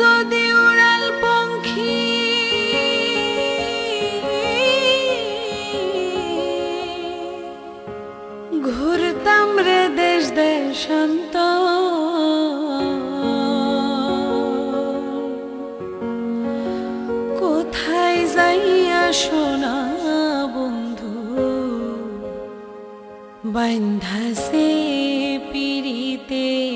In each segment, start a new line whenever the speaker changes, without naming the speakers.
যদি উড়াল পঙ্খী। ঘুরতাম রে দেশ দেশান্ত। কোথায় যাইয়া সোনা বন্ধু? বান্ধাসে পীড়িতের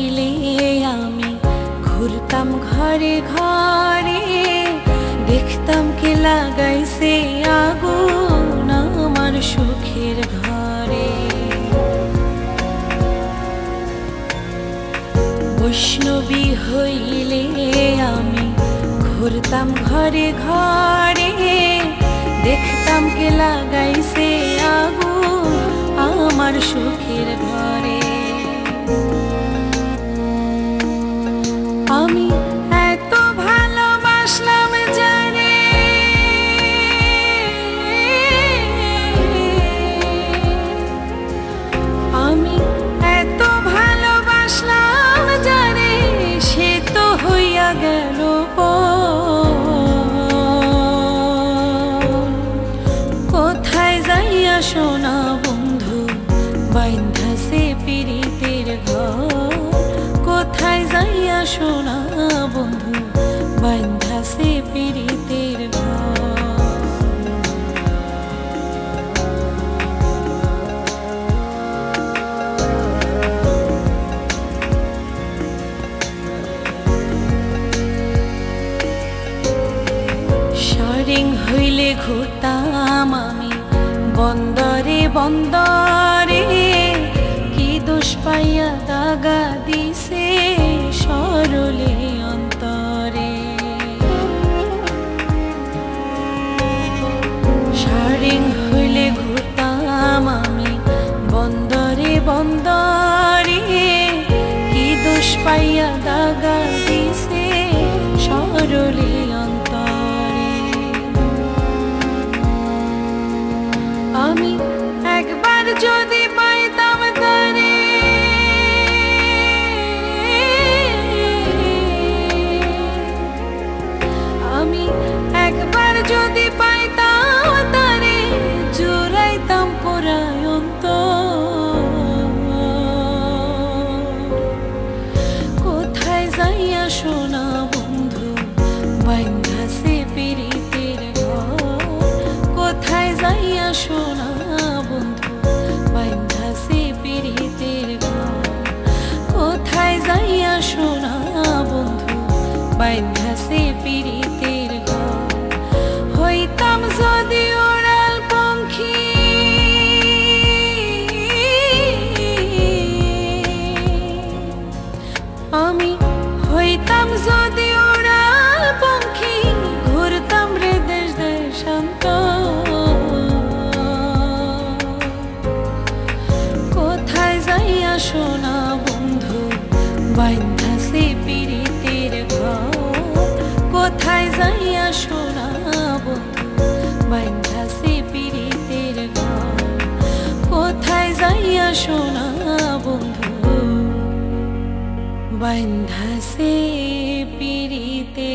ঘরে ঘরে, দেখতাম কে লাগাইছে আগুন আমার সুখের ঘরে। বৈষ্ণবী হইলে আমি ঘুরতাম ঘরে ঘরে, দেখতাম কে লাগাইছে আগুন আমার সুখের ঘরে। শরিং হইলে ঘুরতাম আমি। বন্দরে বন্দরে কি দোষ পাইয়া দাগা দিছে সরলে অন্তরে। শরিং হইলে ঘুরতাম আমি। বন্দরে বন্দরে কি দোষ পাইয়া আমি হইতাম যদি ওরা ঘুরতাম দেশান্ত কোথায় যাইয়া সোনা बन्धसे पीडते